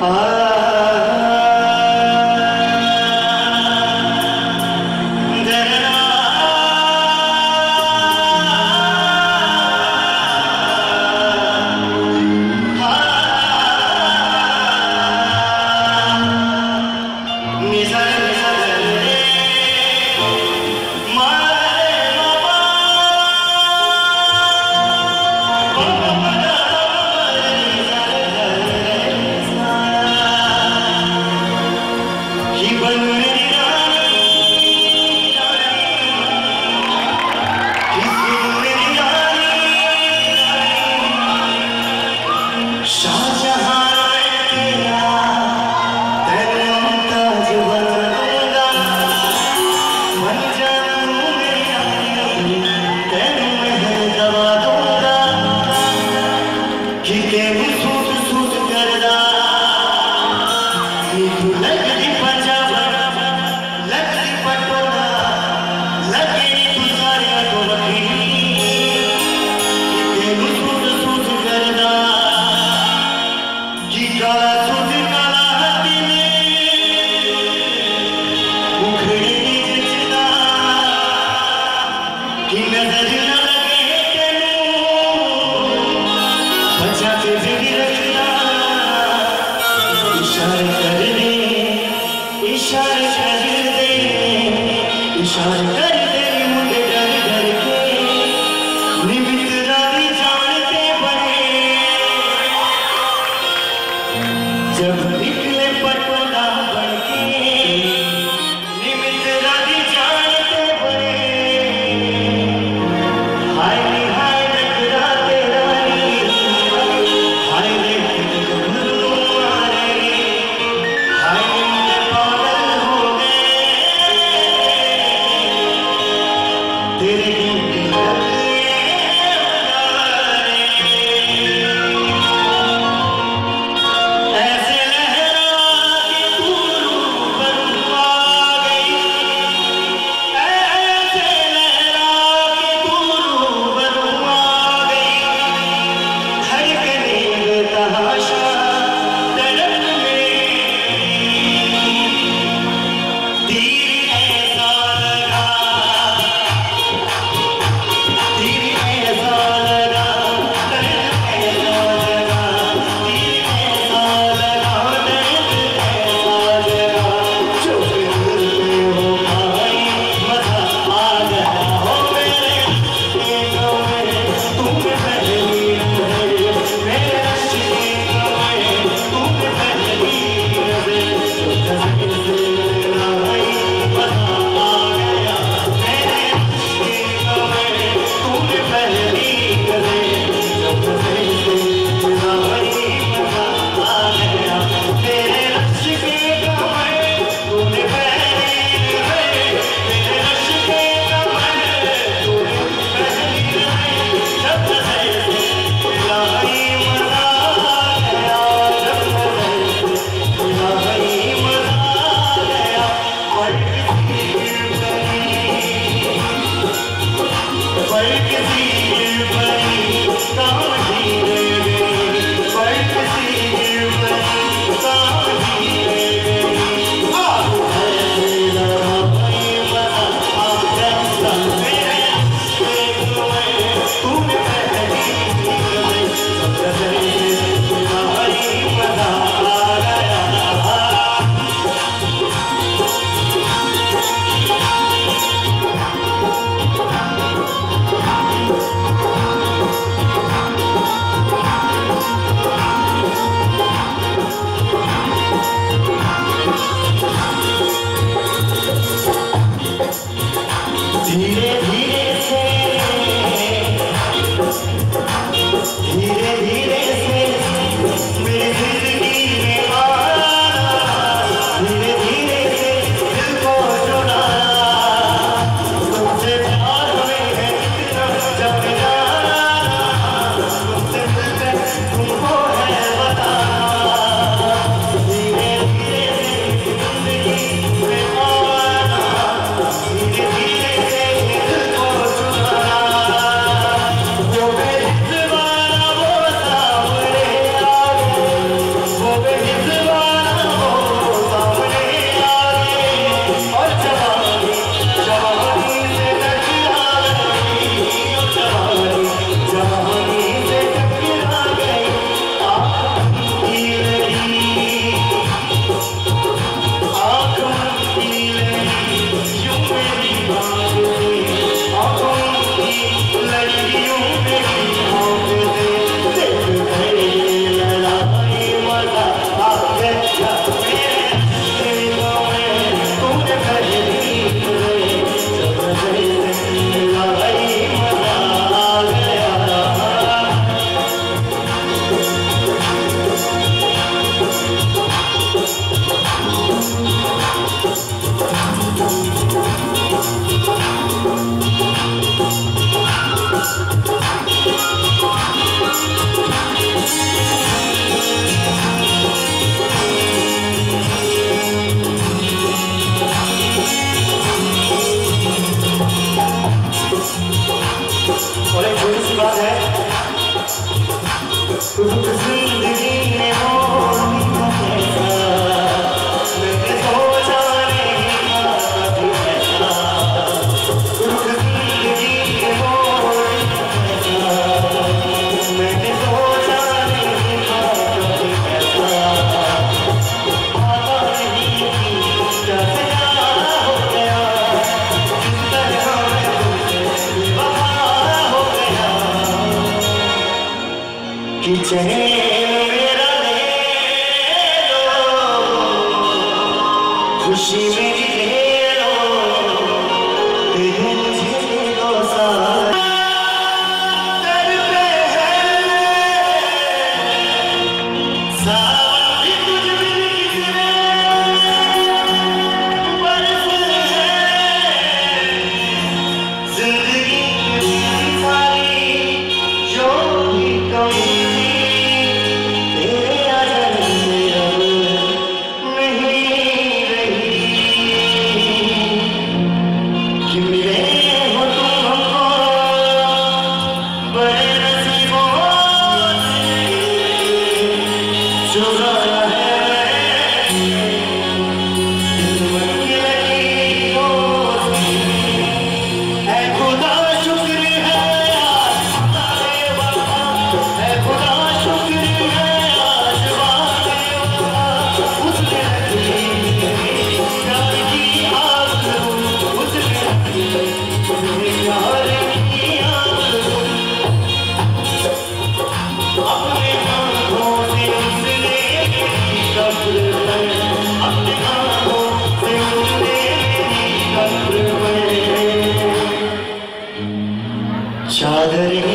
好。啊 Definitely. Jane. Children Hare